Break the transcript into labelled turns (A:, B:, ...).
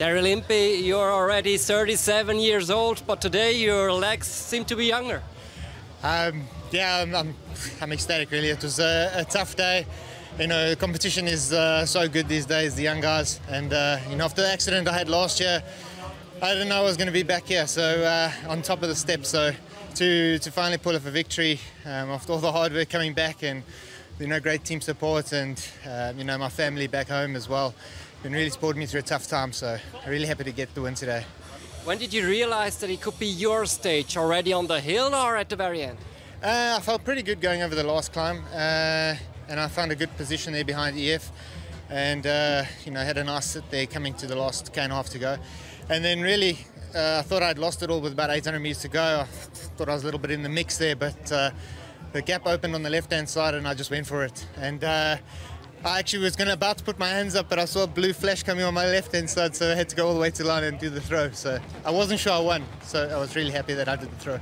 A: Daryl Impey, you're already 37 years old, but today your legs seem to be younger.
B: Um, yeah, I'm, I'm, I'm, ecstatic really. It was a, a, tough day. You know, the competition is uh, so good these days, the young guys. And, uh, you know, after the accident I had last year, I didn't know I was going to be back here. So, uh, on top of the step. So, to, to finally pull off a victory um, after all the hard work coming back and, you know, great team support and, uh, you know, my family back home as well. Been really supporting me through a tough time. So, I'm really happy to get the win today.
A: When did you realize that it could be your stage already on the hill or at the very end?
B: Uh, I felt pretty good going over the last climb, uh, and I found a good position there behind EF, and uh, you know had a nice sit there coming to the last k and a half to go, and then really uh, I thought I'd lost it all with about 800 meters to go. I thought I was a little bit in the mix there, but uh, the gap opened on the left-hand side, and I just went for it, and. Uh, I actually was going to about to put my hands up, but I saw a blue flash coming on my left-hand side, so I had to go all the way to the line and do the throw. So I wasn't sure I won, so I was really happy that I did the throw.